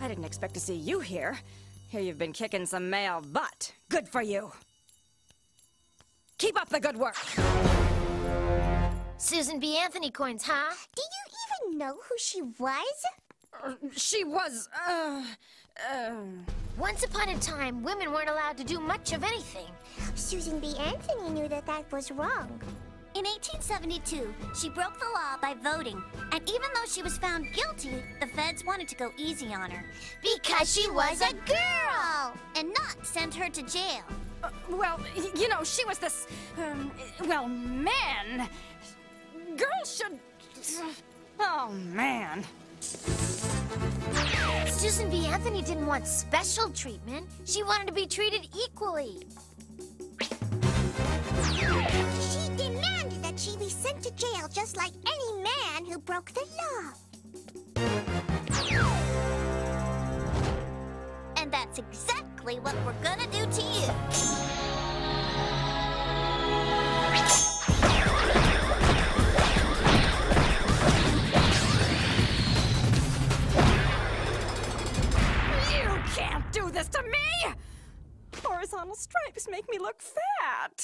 I didn't expect to see you here. Here you've been kicking some male butt. Good for you. Keep up the good work. Susan B. Anthony coins, huh? Do you even know who she was? Uh, she was, uh, uh... Once upon a time, women weren't allowed to do much of anything. Susan B. Anthony knew that that was wrong. In 1872, she broke the law by voting. And even though she was found guilty, the feds wanted to go easy on her. Because she was a girl! And not send her to jail. Uh, well, you know, she was this, um, well, man. Girls should... Oh, man. Susan B. Anthony didn't want special treatment. She wanted to be treated equally. She demanded that she be sent to jail just like any man who broke the law. That's exactly what we're gonna do to you. You can't do this to me! Horizontal stripes make me look fat.